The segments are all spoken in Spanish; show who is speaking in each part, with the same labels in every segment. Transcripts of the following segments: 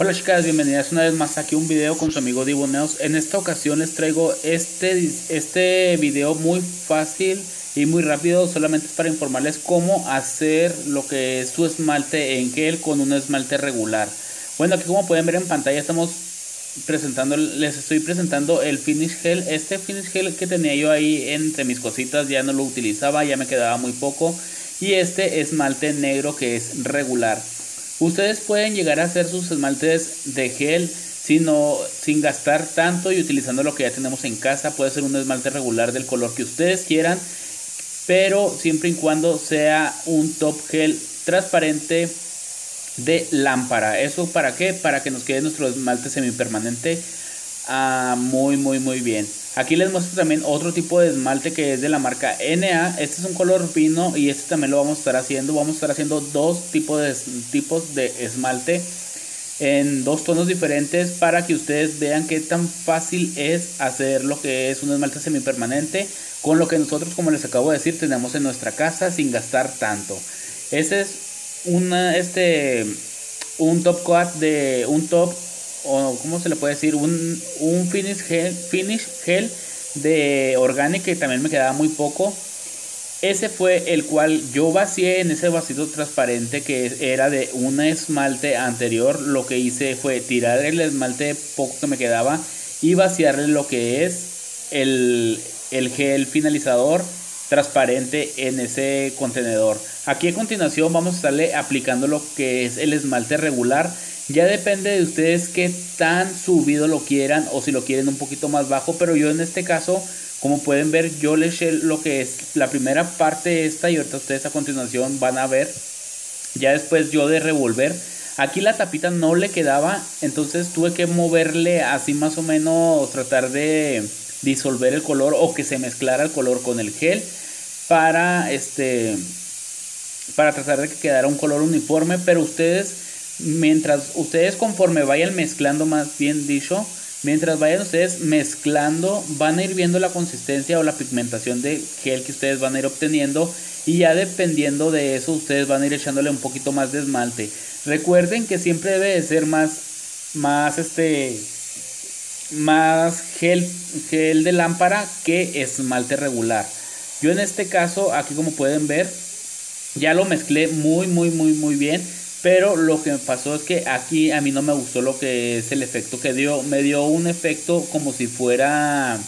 Speaker 1: Hola chicas, bienvenidas una vez más aquí un video con su amigo Divo Neos. En esta ocasión les traigo este, este video muy fácil y muy rápido, solamente es para informarles cómo hacer lo que es su esmalte en gel con un esmalte regular. Bueno, aquí como pueden ver en pantalla estamos presentando, les estoy presentando el finish gel. Este finish gel que tenía yo ahí entre mis cositas ya no lo utilizaba, ya me quedaba muy poco. Y este esmalte negro que es regular. Ustedes pueden llegar a hacer sus esmaltes de gel sin gastar tanto y utilizando lo que ya tenemos en casa. Puede ser un esmalte regular del color que ustedes quieran, pero siempre y cuando sea un top gel transparente de lámpara. ¿Eso para qué? Para que nos quede nuestro esmalte semipermanente ah, muy, muy, muy bien. Aquí les muestro también otro tipo de esmalte que es de la marca NA. Este es un color vino y este también lo vamos a estar haciendo. Vamos a estar haciendo dos tipos de, tipos de esmalte en dos tonos diferentes para que ustedes vean qué tan fácil es hacer lo que es un esmalte semipermanente con lo que nosotros, como les acabo de decir, tenemos en nuestra casa sin gastar tanto. Este es este, un top coat de un top o cómo se le puede decir, un, un finish, gel, finish gel de Organic que también me quedaba muy poco. Ese fue el cual yo vacié en ese vasito transparente que era de un esmalte anterior. Lo que hice fue tirar el esmalte poco que me quedaba y vaciarle lo que es el, el gel finalizador transparente en ese contenedor. Aquí a continuación vamos a estarle aplicando lo que es el esmalte regular ya depende de ustedes qué tan subido lo quieran o si lo quieren un poquito más bajo. Pero yo en este caso, como pueden ver, yo le eché lo que es la primera parte esta y ahorita ustedes a continuación van a ver. Ya después yo de revolver. Aquí la tapita no le quedaba, entonces tuve que moverle así más o menos, tratar de disolver el color o que se mezclara el color con el gel para este para tratar de que quedara un color uniforme, pero ustedes mientras ustedes conforme vayan mezclando, más bien dicho, mientras vayan ustedes mezclando, van a ir viendo la consistencia o la pigmentación de gel que ustedes van a ir obteniendo y ya dependiendo de eso ustedes van a ir echándole un poquito más de esmalte. Recuerden que siempre debe de ser más, más este, más gel, gel de lámpara que esmalte regular. Yo en este caso, aquí como pueden ver, ya lo mezclé muy, muy, muy, muy bien pero lo que me pasó es que aquí a mí no me gustó lo que es el efecto que dio. Me dio un efecto como si fuera,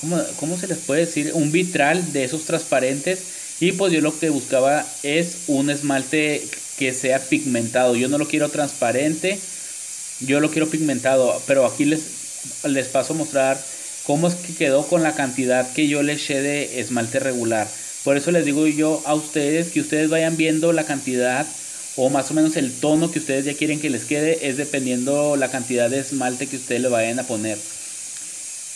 Speaker 1: ¿cómo, cómo se les puede decir? Un vitral de esos transparentes. Y pues yo lo que buscaba es un esmalte que sea pigmentado. Yo no lo quiero transparente, yo lo quiero pigmentado. Pero aquí les, les paso a mostrar cómo es que quedó con la cantidad que yo le eché de esmalte regular. Por eso les digo yo a ustedes que ustedes vayan viendo la cantidad o más o menos el tono que ustedes ya quieren que les quede es dependiendo la cantidad de esmalte que ustedes le vayan a poner.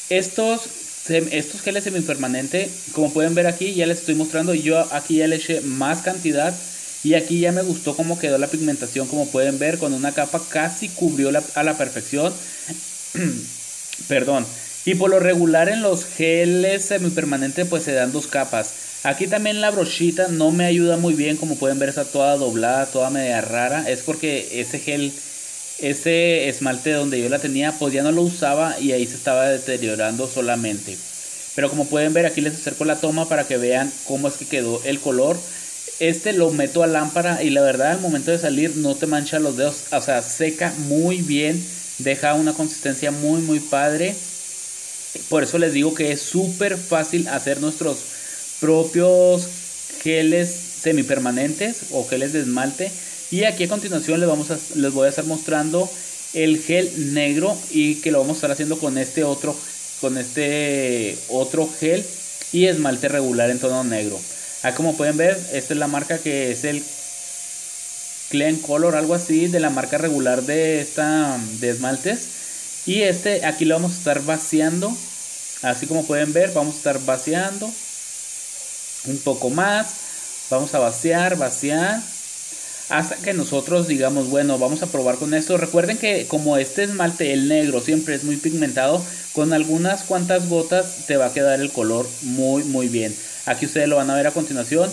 Speaker 1: Estos, estos geles semipermanente, como pueden ver aquí, ya les estoy mostrando, yo aquí ya le eché más cantidad y aquí ya me gustó cómo quedó la pigmentación, como pueden ver, con una capa casi cubrió a la perfección. Perdón. Y por lo regular en los geles semipermanentes pues se dan dos capas. Aquí también la brochita no me ayuda muy bien, como pueden ver está toda doblada, toda media rara. Es porque ese gel, ese esmalte donde yo la tenía, pues ya no lo usaba y ahí se estaba deteriorando solamente. Pero como pueden ver aquí les acerco la toma para que vean cómo es que quedó el color. Este lo meto a lámpara y la verdad al momento de salir no te mancha los dedos, o sea, seca muy bien, deja una consistencia muy muy padre. Por eso les digo que es súper fácil hacer nuestros propios geles semipermanentes o geles de esmalte. Y aquí a continuación les, vamos les voy a estar mostrando el gel negro y que lo vamos a estar haciendo con este otro, con este otro gel y esmalte regular en tono negro. Aquí como pueden ver, esta es la marca que es el Clean Color, algo así, de la marca regular de esta de esmaltes. Y este aquí lo vamos a estar vaciando. Así como pueden ver, vamos a estar vaciando un poco más. Vamos a vaciar, vaciar. Hasta que nosotros digamos, bueno, vamos a probar con esto. Recuerden que como este esmalte, el negro, siempre es muy pigmentado, con algunas cuantas gotas te va a quedar el color muy, muy bien. Aquí ustedes lo van a ver a continuación.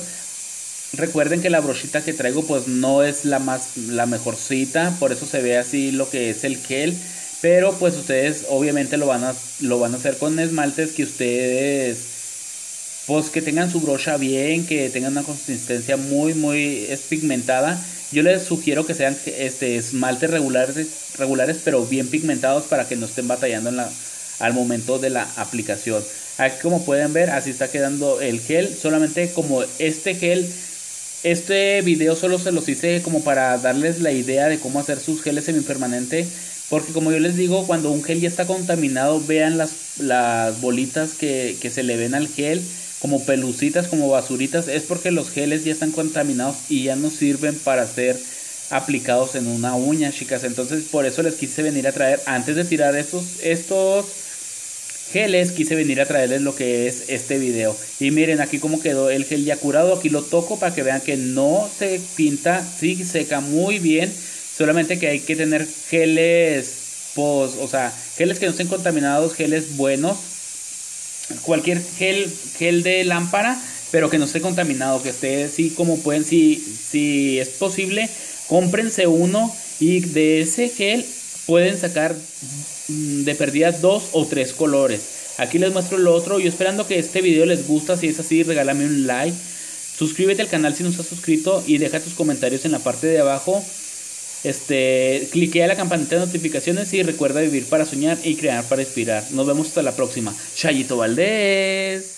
Speaker 1: Recuerden que la brochita que traigo pues no es la más la mejorcita, por eso se ve así lo que es el gel, pero pues ustedes obviamente lo van a lo van a hacer con esmaltes que ustedes pues que tengan su brocha bien, que tengan una consistencia muy muy pigmentada. Yo les sugiero que sean este esmaltes regulares regulares pero bien pigmentados para que no estén batallando al momento de la aplicación. Aquí como pueden ver así está quedando el gel, solamente como este gel este video solo se los hice como para darles la idea de cómo hacer sus geles semipermanente. Porque como yo les digo, cuando un gel ya está contaminado, vean las, las bolitas que, que se le ven al gel como pelucitas, como basuritas. Es porque los geles ya están contaminados y ya no sirven para ser aplicados en una uña, chicas. Entonces por eso les quise venir a traer, antes de tirar estos, estos geles quise venir a traerles lo que es este video y miren aquí como quedó el gel ya curado aquí lo toco para que vean que no se pinta sí seca muy bien solamente que hay que tener geles pues o sea geles que no estén contaminados geles buenos cualquier gel gel de lámpara pero que no esté contaminado que esté sí como pueden si si es posible cómprense uno y de ese gel pueden sacar Mm, de perdida dos o tres colores. Aquí les muestro lo otro. Yo esperando que este video les gusta. Si es así, regálame un like. Suscríbete al canal si no estás suscrito y deja tus comentarios en la parte de abajo. Este, cliquea la campanita de notificaciones y recuerda vivir para soñar y crear para inspirar. Nos vemos hasta la próxima. Chayito Valdés.